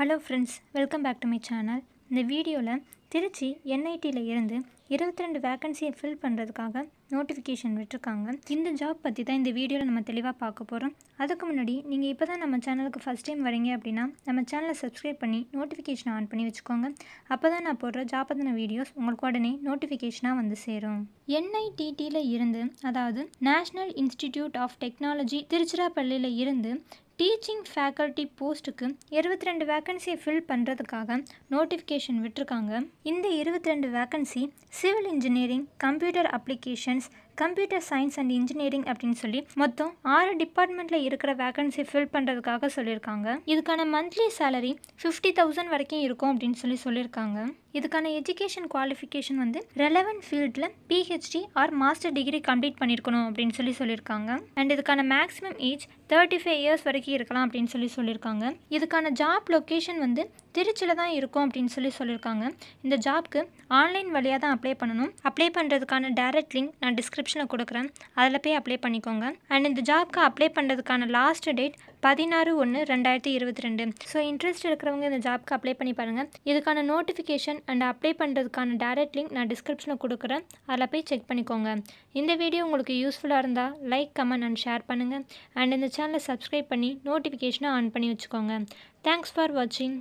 Hello friends welcome back to my channel இந்த வீடியோவில் திருச்சி என்ஐடியில் இருந்து இருபத்தி ரெண்டு வேக்கன்சியை ஃபில் பண்ணுறதுக்காக நோட்டிஃபிகேஷன் விட்டுருக்காங்க. இந்த ஜாப் பற்றி தான் இந்த வீடியோவில் நம்ம தெளிவாக பார்க்க போகிறோம் அதுக்கு முன்னாடி நீங்கள் இப்போ தான் நம்ம சேனலுக்கு ஃபஸ்ட் டைம் வரீங்க அப்படின்னா நம்ம சேனலை சப்ஸ்கிரைப் பண்ணி நோட்டிஃபிகேஷன் ஆன் பண்ணி வச்சுக்கோங்க. அப்போ தான் நான் போடுற ஜாப் பற்றின வீடியோஸ் உங்களுக்கு உடனே நோட்டிஃபிகேஷனாக வந்து சேரும். என்ஐடிடியில் இருந்து அதாவது நேஷ்னல் இன்ஸ்டிடியூட் ஆஃப் டெக்னாலஜி திருச்சிராப்பள்ளியில் இருந்து டீச்சிங் ஃபேக்கல்ட்டி போஸ்ட்டுக்கு இருபத்தி ரெண்டு வேக்கன்சியை ஃபில் பண்ணுறதுக்காக நோட்டிஃபிகேஷன் விட்டுருக்காங்க. இந்த இருபத்தி ரெண்டு vacancy civil engineering computer application science computer science and engineering அப்படின்னு சொல்லி மொத்தம் ஆறு டிபார்ட்மெண்ட்டில் இருக்கிற வேகன்சி ஃபில் பண்ணுறதுக்காக சொல்லியிருக்காங்க. இதுக்கான மந்த்லி சேலரி ஃபிஃப்டி தௌசண்ட் வரைக்கும் இருக்கும் அப்படின்னு சொல்லி சொல்லியிருக்காங்க. இதுக்கான எஜுகேஷன் குவாலிஃபிகேஷன் வந்து ரெலவென்ட் ஃபீல்டில் PhD or master degree complete பண்ணியிருக்கணும் அப்படின்னு சொல்லி சொல்லியிருக்காங்க. அண்ட் இதுக்கான maximum age thirty five years வரைக்கும் இருக்கலாம் அப்படின்னு சொல்லி சொல்லியிருக்காங்க. இதுக்கான ஜாப் லொக்கேஷன் வந்து திருச்சியில் தான் இருக்கும் அப்படின்னு சொல்லி சொல்லியிருக்காங்க. இந்த ஜாப்க்கு ஆன்லைன் வழியாக தான் அப்ளை பண்ணணும். அப்ளை பண்ணுறதுக்கான டேரக்ட் லிங்க் நான் டிஸ்கிரிப்ஷனில் கொடுக்குறேன். அதில் போய் அப்ளை பண்ணிக்கோங்க. அண்ட் இந்த ஜாப்க்கு அப்ளை பண்ணுறதுக்கான லாஸ்ட் டேட் பதினாறு ஒன்று ரெண்டாயிரத்தி இருபத்தி ரெண்டு. ஸோ இன்ட்ரெஸ்ட் இருக்கிறவங்க இந்த ஜாப்க்கு அப்ளை பண்ணி பாருங்கள் இதுக்கான நோட்டிஃபிகேஷன் அண்ட் அப்ளை பண்ணுறதுக்கான டேரக்ட் லிங்க் நான் டிஸ்கிரிப்ஷனில் கொடுக்குறேன். அதில் போய் செக் பண்ணிக்கோங்க. இந்த வீடியோ உங்களுக்கு யூஸ்ஃபுல்லாக இருந்தால் லைக் கமெண்ட் அண்ட் ஷேர் பண்ணுங்கள் அண்ட் இந்த சேனலை சப்ஸ்கிரைப் பண்ணி நோட்டிஃபிகேஷனை ஆன் பண்ணி வச்சுக்கோங்க. தேங்க்ஸ் ஃபார் வாட்சிங்